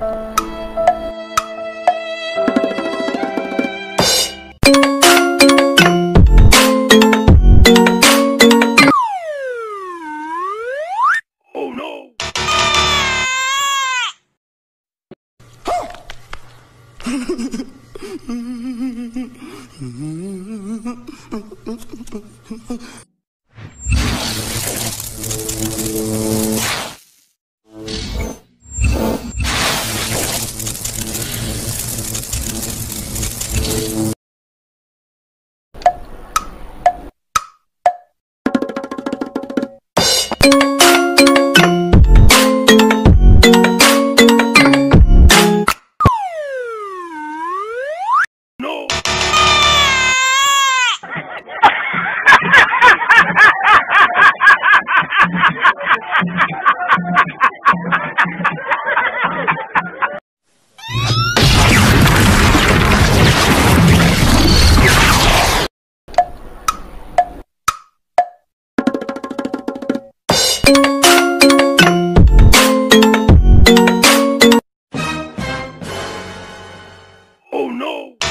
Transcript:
Mm-hmm. go!